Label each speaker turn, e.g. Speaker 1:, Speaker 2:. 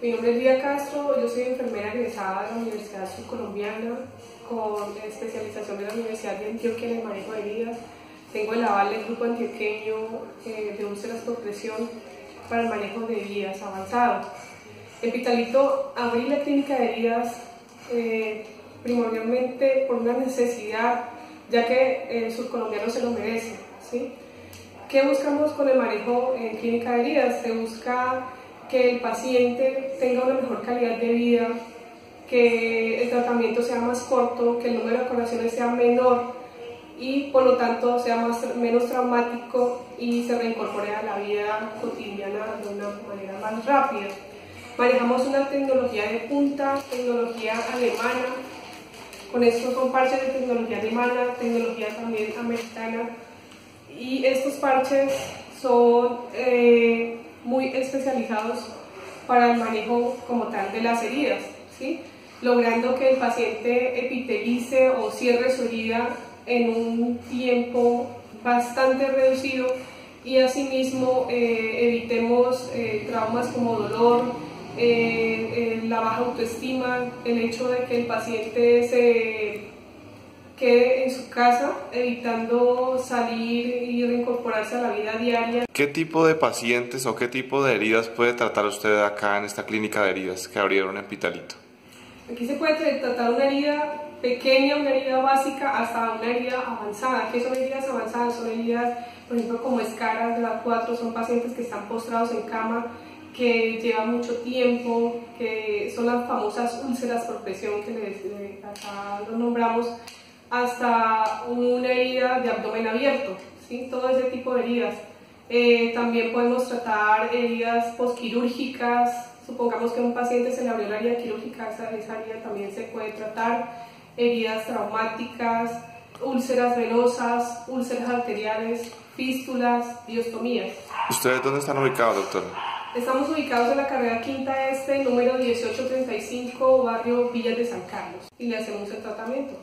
Speaker 1: Mi nombre es Lía Castro, yo soy enfermera egresada de la Universidad Subcolombiana con especialización de la Universidad de Antioquia en el manejo de heridas. Tengo el aval del grupo antioqueño eh, de úlceras por presión para el manejo de heridas avanzado. En Vitalito abrí la clínica de heridas eh, primordialmente por una necesidad, ya que el surcolombiano se lo merece. ¿sí? ¿Qué buscamos con el manejo en clínica de heridas? Se busca que el paciente tenga una mejor calidad de vida, que el tratamiento sea más corto, que el número de curaciones sea menor y por lo tanto sea más, menos traumático y se reincorpore a la vida cotidiana de una manera más rápida. Manejamos una tecnología de punta, tecnología alemana, con estos son parches de tecnología alemana, tecnología también americana y estos parches son eh, muy especializados para el manejo como tal de las heridas, ¿sí? logrando que el paciente epitelice o cierre su herida en un tiempo bastante reducido y asimismo eh, evitemos eh, traumas como dolor, eh, la baja autoestima, el hecho de que el paciente se quede en su casa evitando salir y reincorporarse a la vida diaria.
Speaker 2: ¿Qué tipo de pacientes o qué tipo de heridas puede tratar usted acá en esta clínica de heridas que abrieron en Pitalito?
Speaker 1: Aquí se puede tratar una herida pequeña, una herida básica, hasta una herida avanzada. ¿Qué son heridas avanzadas? Son heridas, por ejemplo, como escaras de la 4, son pacientes que están postrados en cama, que llevan mucho tiempo, que son las famosas úlceras por presión que les, acá lo nombramos, hasta una herida de abdomen abierto, ¿sí? todo ese tipo de heridas. Eh, también podemos tratar heridas posquirúrgicas, supongamos que un paciente se le abrió la herida quirúrgica, esa, esa herida también se puede tratar, heridas traumáticas, úlceras venosas, úlceras arteriales, fístulas, biostomías.
Speaker 2: ¿Ustedes dónde están ubicados, doctor?
Speaker 1: Estamos ubicados en la carrera Quinta Este, número 1835, barrio Villas de San Carlos, y le hacemos el tratamiento.